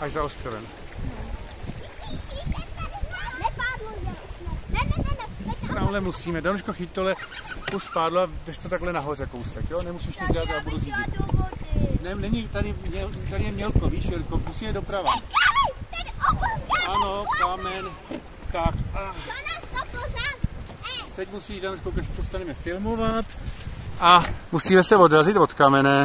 Až za ostrovem. No, Tamhle musíme, Danuško, chyť tohle, kus pádlo a drž to takhle nahoře kousek, jo? Nemusíš nic dělat, já budu řídit. Ne, není, tady, měl, tady je mělko, víš, Jirko, musíme doprava. Ano, kámen, tak. Ah. Teď musíš, Danuško, když přestaneme filmovat a musíme se odrazit od kamene.